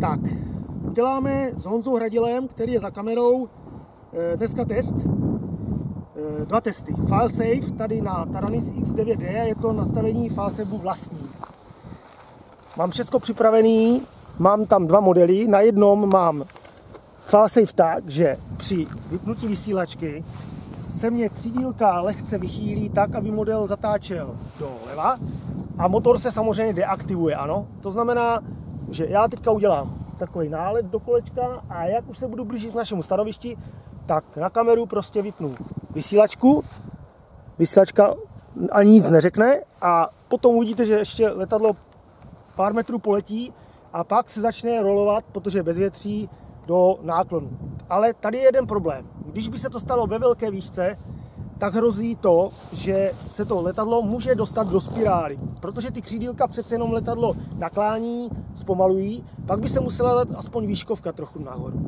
Tak, uděláme s Honzou Hradilem, který je za kamerou, eh, dneska test. Eh, dva testy. FileSafe tady na Taranis X9D, je to nastavení FileSafeu vlastní. Mám všechno připravený, mám tam dva modely. Na jednom mám FileSafe tak, že při vypnutí vysílačky se mě křídílka lehce vychýlí tak, aby model zatáčel doleva a motor se samozřejmě deaktivuje, ano. To znamená, že já teďka udělám takový nálet do kolečka a jak už se budu blížit k našemu stanovišti, tak na kameru prostě vypnu vysílačku, vysílačka ani nic neřekne a potom uvidíte, že ještě letadlo pár metrů poletí a pak se začne rolovat, protože je bezvětří, do náklonu. Ale tady je jeden problém. Když by se to stalo ve velké výšce, tak hrozí to, že se to letadlo může dostat do spirály, protože ty křídílka přece jenom letadlo naklání, zpomalují, pak by se musela dát aspoň výškovka trochu nahoru.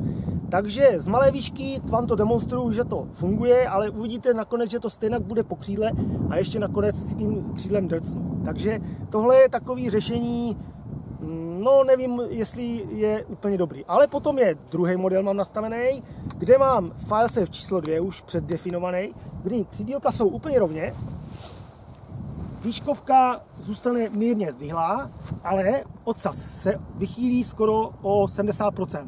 Takže z malé výšky vám to demonstruju, že to funguje, ale uvidíte nakonec, že to stejně bude po křídle a ještě nakonec si tím křídlem drcnu. Takže tohle je takový řešení, no nevím, jestli je úplně dobrý. Ale potom je druhý model mám nastavený, kde mám FileSafe číslo 2 už předdefinovaný, kdy křídílka jsou úplně rovně, výškovka zůstane mírně zdvihlá, ale odsaz se vychýlí skoro o 70%.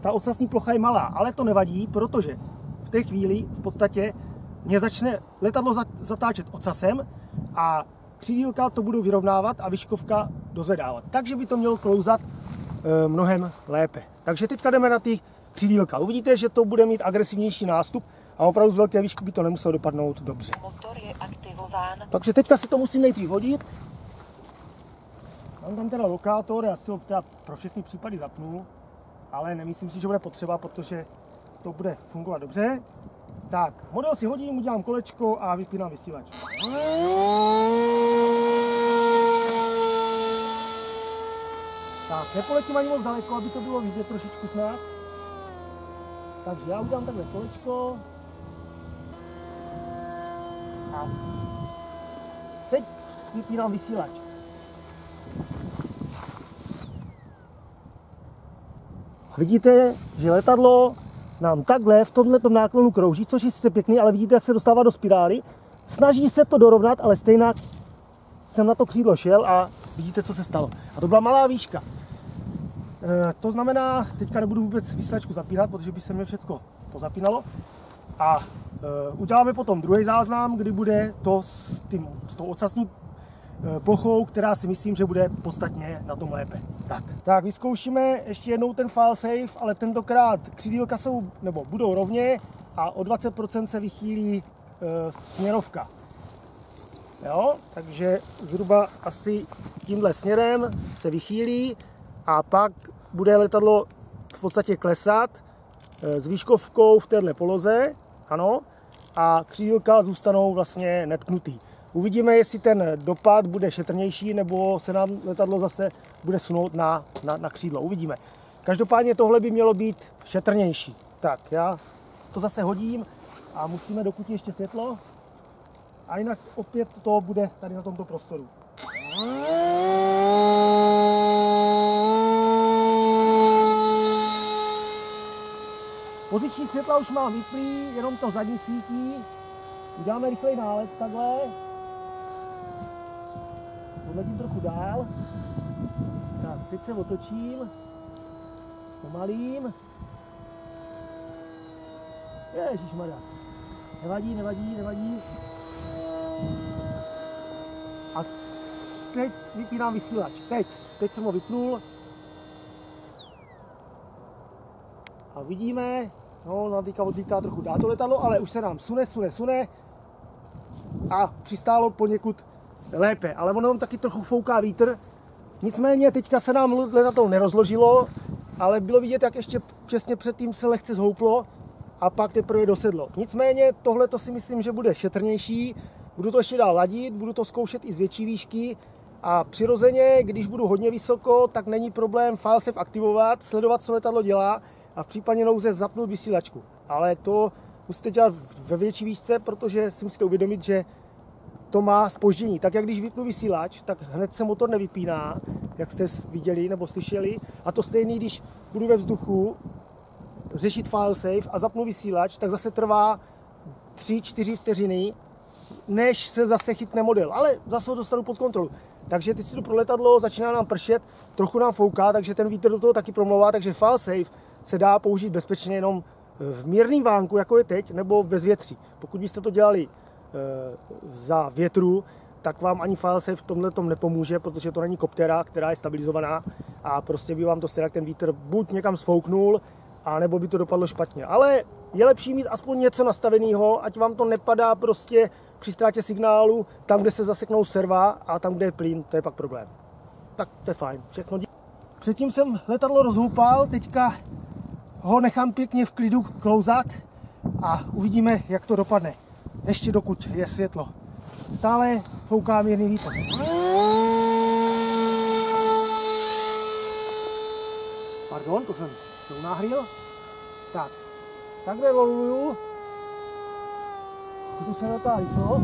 Ta odsazní plocha je malá, ale to nevadí, protože v té chvíli v podstatě mě začne letadlo zatáčet ocasem a křídílka to budu vyrovnávat a výškovka dozvedávat. Takže by to mělo klouzat e, mnohem lépe. Takže teďka jdeme na ty křídílka. Uvidíte, že to bude mít agresivnější nástup a opravdu z velké výšky by to nemuselo dopadnout dobře. Motor je aktivován. Takže teďka si to musím nejdřív hodit. Mám tam teda lokátor, já si ho teda pro všechny případy zapnu, ale nemyslím si, že bude potřeba, protože to bude fungovat dobře. Tak, model si hodím, udělám kolečko a vypínám vysílač. Tak, nepoletím ani moc daleko, aby to bylo vidět trošičku snad. Takže já udělám takhle kolečko. A teď vypínám vysílač. Vidíte, že letadlo nám takhle v tomto náklonu krouží, což je sice pěkný, ale vidíte, jak se dostává do spirály. Snaží se to dorovnat, ale stejně jsem na to křídlo šel a vidíte, co se stalo. A to byla malá výška. E, to znamená, teďka nebudu vůbec vysílačku zapínat, protože by se mi všechno pozapínalo. A e, uděláme potom druhý záznam, kdy bude to s, tím, s tou ocasní e, plochou, která si myslím, že bude podstatně na tom lépe. Tak, tak vyzkoušíme ještě jednou ten file safe, ale tentokrát křídílka jsou, nebo budou rovně a o 20% se vychýlí e, směrovka. Jo, takže zhruba asi tímhle směrem se vychýlí a pak bude letadlo v podstatě klesat eh, s výškovkou v téhle poloze, ano, a křídilka zůstanou vlastně netknutý. Uvidíme, jestli ten dopad bude šetrnější, nebo se nám letadlo zase bude sunout na, na, na křídlo. Uvidíme. Každopádně tohle by mělo být šetrnější. Tak, já to zase hodím a musíme dokud ještě světlo. A jinak opět to bude tady na tomto prostoru. Poziční světla už mám vyplý, jenom to zadní svítí. Uděláme rychlej nálet takhle. Odletím trochu dál. Tak, teď se otočím. Pomalím. Ježišmarja. Nevadí, nevadí, nevadí. A teď vypínám vysílač. Teď. Teď jsem ho vypnul. A vidíme, no, nám teďka odlítá trochu dá to letadlo, ale už se nám sune, sune, sune a přistálo poněkud lépe. Ale ono tam taky trochu fouká vítr. Nicméně teďka se nám letadlo nerozložilo, ale bylo vidět, jak ještě přesně předtím se lehce zhouplo a pak teprve dosedlo. Nicméně tohle to si myslím, že bude šetrnější. Budu to ještě dál ladit, budu to zkoušet i z větší výšky a přirozeně, když budu hodně vysoko, tak není problém FileSafe aktivovat, sledovat, co letadlo dělá a v případě nouze zapnout vysílačku. Ale to musíte dělat ve větší výšce, protože si musíte uvědomit, že to má spoždění. Tak jak když vypnu vysílač, tak hned se motor nevypíná, jak jste viděli nebo slyšeli. A to stejný, když budu ve vzduchu řešit file save a zapnu vysílač, tak zase trvá 3-4 vteřiny, než se zase chytne model. Ale zase ho dostanu pod kontrolu. Takže teď si to pro letadlo, začíná nám pršet, trochu nám fouká, takže ten vítr do toho taky promlouvá, takže file save se dá použít bezpečně jenom v mírném vánku, jako je teď, nebo bez větří. Pokud byste to dělali e, za větru, tak vám ani file v tomhle tom nepomůže, protože to není koptera, která je stabilizovaná a prostě by vám to stejně ten vítr buď někam sfouknul, a nebo by to dopadlo špatně. Ale je lepší mít aspoň něco nastaveného, ať vám to nepadá prostě při ztrátě signálu tam, kde se zaseknou serva a tam, kde je plyn, to je pak problém. Tak to je fajn, všechno. Předtím jsem letadlo rozhoupal, teďka ho nechám pěkně v klidu klouzat a uvidíme, jak to dopadne. Ještě dokud je světlo. Stále fouká mírný vítr. Pardon, to jsem se unáhril. Tak, takhle voluluju. Tu se natáhí to.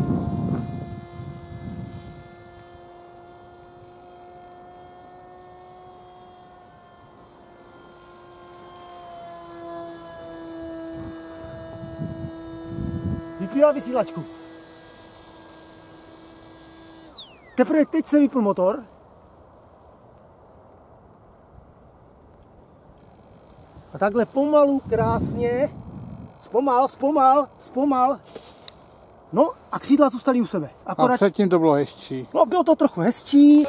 Vypíla vysílačku. Teprve teď se vypl motor. A takhle pomalu, krásně, zpomal, zpomal, zpomal. No a křídla zůstaly u sebe. Akorát... A předtím to bylo hezčí. No bylo to trochu hezčí.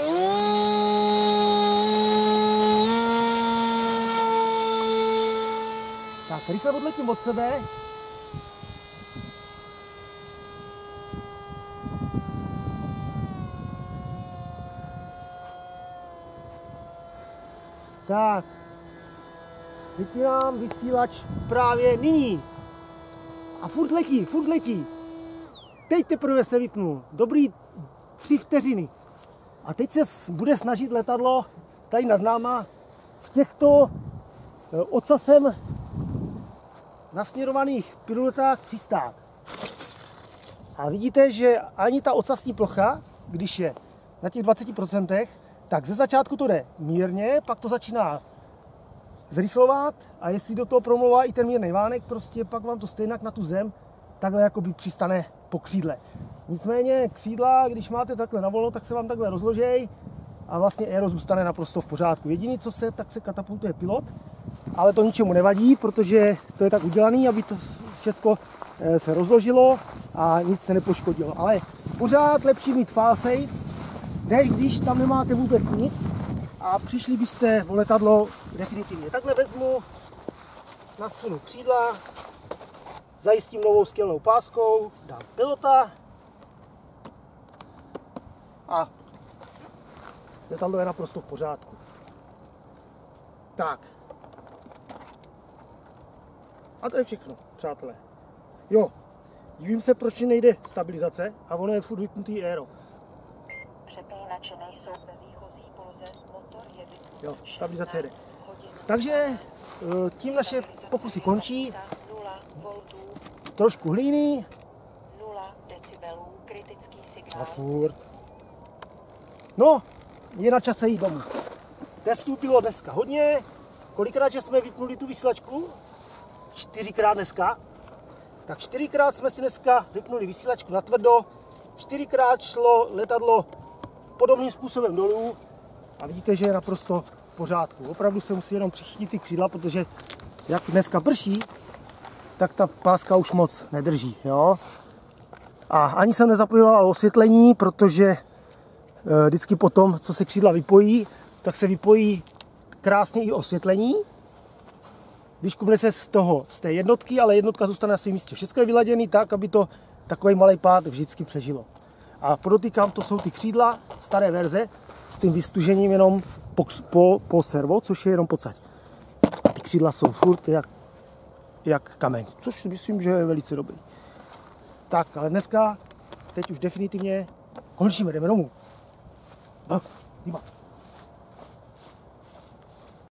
Tak, rychle odletím od sebe. Tak, vypínám vysílač právě nyní. A furt letí, furt letí. Teď teprve se vypnul. Dobrý tři vteřiny. A teď se bude snažit letadlo tady nad náma v těchto eh, ocasem nasměrovaných pilotách přistát. A vidíte, že ani ta ocasní plocha, když je na těch 20%, tak ze začátku to jde mírně, pak to začíná zrychlovat a jestli do toho promlouvá i ten mírný vánek, prostě pak vám to stejně na tu zem takhle jakoby přistane po křídle. Nicméně křídla, když máte takhle na volno, tak se vám takhle rozložej a vlastně aero zůstane naprosto v pořádku. Jediný, co se, tak se katapultuje pilot, ale to ničemu nevadí, protože to je tak udělané, aby to všechno eh, se rozložilo a nic se nepoškodilo. Ale pořád lepší mít failsafe, než když tam nemáte vůbec nic a přišli byste o letadlo definitivně. Takhle vezmu, nasunu křídla, zajistím novou skvělou páskou, dám pilota a letadlo je naprosto v pořádku. Tak. A to je všechno, přátelé. Jo, divím se, proč nejde stabilizace a ono je furt vypnutý aero. Nejsou ve výchozí poloze, motor je Jo, stabilizace jede. Takže eh, tím naše pokusy končí. Trošku hlíny. 0 decibelů, kritický signál. A furt. No, je na čase jít domů. Testů bylo dneska hodně. Kolikrát že jsme vypnuli tu vysílačku? Čtyřikrát dneska. Tak čtyřikrát jsme si dneska vypnuli vysílačku na tvrdo. Čtyřikrát šlo letadlo podobným způsobem dolů a vidíte, že je naprosto v pořádku. Opravdu se musí jenom přichytit ty křídla, protože jak dneska prší, tak ta páska už moc nedrží. Jo? A ani jsem nezapojoval osvětlení, protože e, vždycky potom, co se křídla vypojí, tak se vypojí krásně i osvětlení. Vyškubne se z toho, z té jednotky, ale jednotka zůstane na svém místě. Všechno je vyladěné tak, aby to takový malý pád vždycky přežilo. A podotýkám, to jsou ty křídla staré verze s tím vystužením jenom po, po, po servo, což je jenom pocať. A ty křídla jsou furt jak, jak kameň, což si myslím, že je velice dobrý. Tak, ale dneska, teď už definitivně končíme, jdeme domů. No,